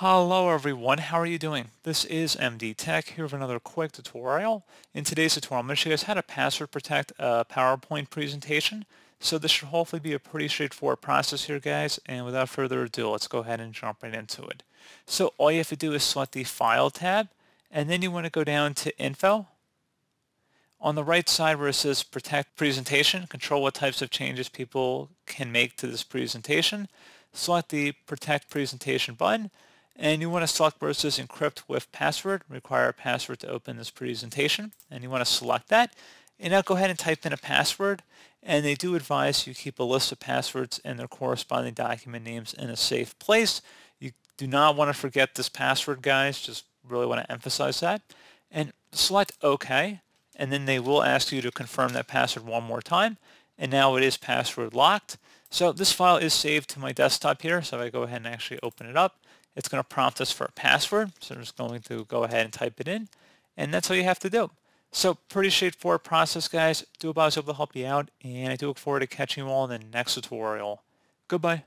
Hello everyone, how are you doing? This is MD Tech here with another quick tutorial. In today's tutorial, I'm going to show you guys how to password protect a PowerPoint presentation. So this should hopefully be a pretty straightforward process here guys, and without further ado, let's go ahead and jump right into it. So all you have to do is select the File tab, and then you want to go down to Info. On the right side where it says Protect Presentation, control what types of changes people can make to this presentation. Select the Protect Presentation button, and you want to select says encrypt with password, require a password to open this presentation, and you want to select that. And now go ahead and type in a password, and they do advise you keep a list of passwords and their corresponding document names in a safe place. You do not want to forget this password, guys, just really want to emphasize that. And select OK, and then they will ask you to confirm that password one more time, and now it is password locked. So this file is saved to my desktop here, so if I go ahead and actually open it up, it's going to prompt us for a password. So I'm just going to go ahead and type it in. And that's all you have to do. So pretty straightforward process, guys. Do hope I was able to help you out. And I do look forward to catching you all in the next tutorial. Goodbye.